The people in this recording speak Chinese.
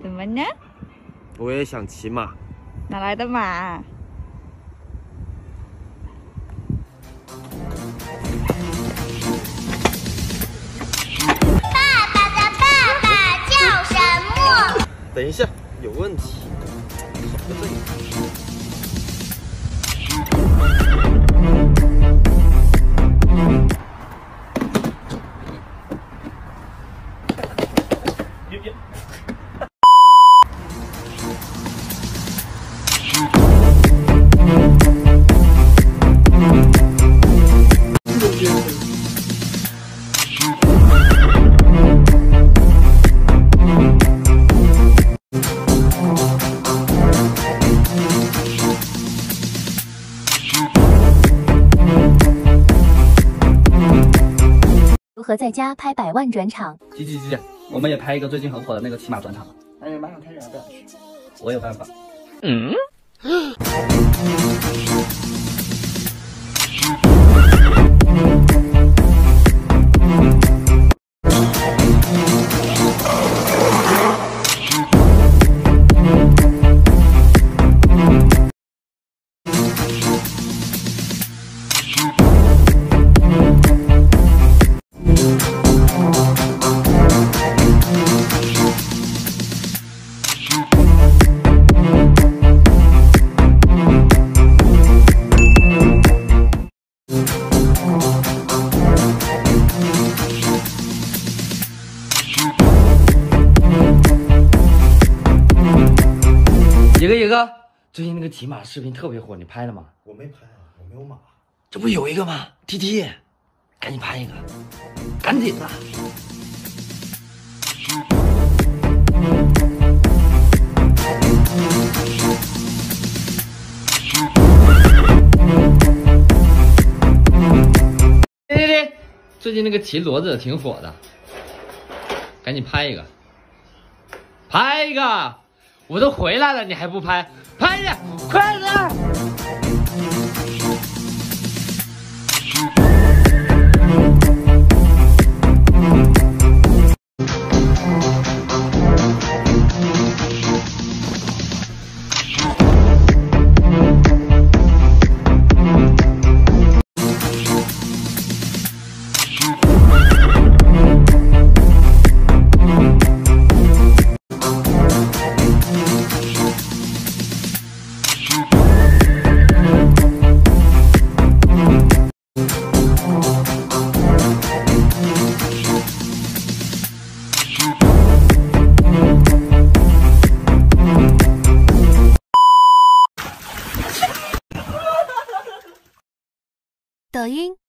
怎么呢？我也想骑马。哪来的马？爸爸的爸爸叫什么？等一下，有问题。何在家拍百万转场？急急急！我们也拍一个最近很火的那个骑马转场。哎呀，马上开始了，不要去。我有办法。嗯。野哥，最近那个骑马视频特别火，你拍了吗？我没拍啊，我没有马。这不有一个吗？T T，赶紧拍一个，赶紧的。对对对，最近那个骑骡子挺火的，赶紧拍一个，拍一个。我都回来了，你还不拍？拍呀，快点！抖音。